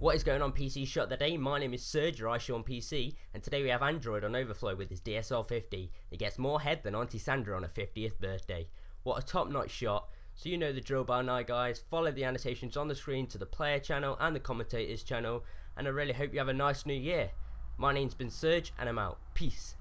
What is going on PC Shot the Day? My name is Surge, or on PC, and today we have AndRoid on Overflow with his DSR 50. He gets more head than Auntie Sandra on her 50th birthday. What a top notch shot. So you know the drill by now guys, follow the annotations on the screen to the player channel and the commentators channel, and I really hope you have a nice new year. My name's been Surge, and I'm out. Peace.